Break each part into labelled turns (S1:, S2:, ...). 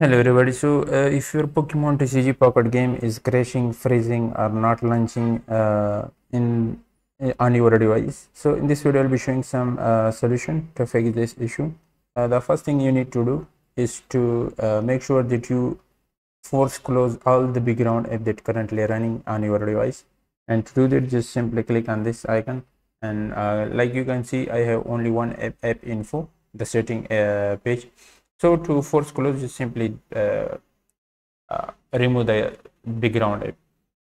S1: Hello everybody. So uh, if your Pokemon TCG Pocket game is crashing, freezing, or not launching uh, in on your device, so in this video I'll be showing some uh, solution to fix this issue. Uh, the first thing you need to do is to uh, make sure that you force close all the background app that currently running on your device. And to do that, just simply click on this icon. And uh, like you can see, I have only one app, app info, the setting page so to force close, just simply uh, uh, remove the background app.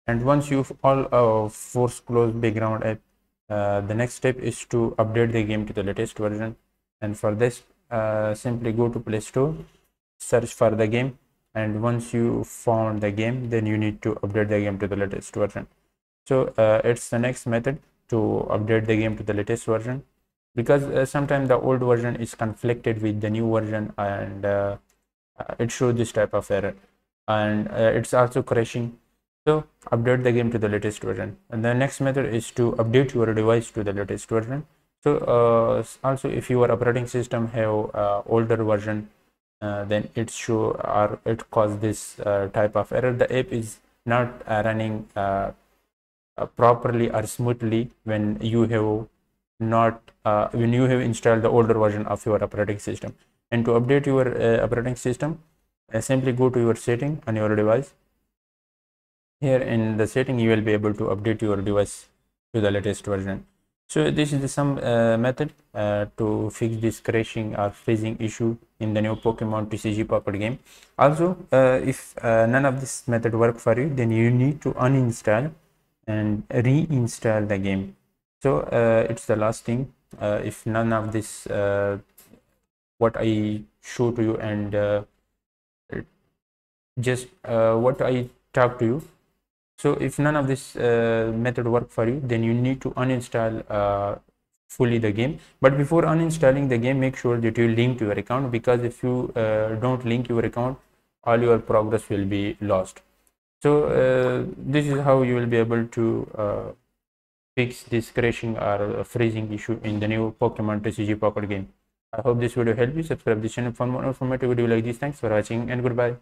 S1: And once you all uh, force close background app, uh, the next step is to update the game to the latest version. And for this, uh, simply go to Play Store, search for the game. And once you found the game, then you need to update the game to the latest version. So uh, it's the next method to update the game to the latest version because uh, sometimes the old version is conflicted with the new version and uh, uh, it shows this type of error. And uh, it's also crashing. So update the game to the latest version. And the next method is to update your device to the latest version. So uh, also if your operating system have uh, older version then it show or it cause this type of error. The app is not running properly or smoothly when you have not uh, when you have installed the older version of your operating system. And to update your uh, operating system uh, simply go to your setting on your device. Here in the setting you will be able to update your device to the latest version. So this is some uh, method uh, to fix this crashing or freezing issue in the new pokemon tcg pocket game. Also uh, if none of this method work for you then you need to uninstall and reinstall the game so uh, it's the last thing. Uh, if none of this uh, what i show to you and uh, just uh, what i talk to you. So if none of this uh, method work for you then you need to uninstall fully the game. But before uninstalling the game make sure that you link to your account because if you don't link your account all your progress will be lost. So this is how you will be able to fix this crashing or freezing issue in the new Pokemon TCG Pocket game. I hope this video helped you. Subscribe this channel for more informative video like this. Thanks for watching and goodbye.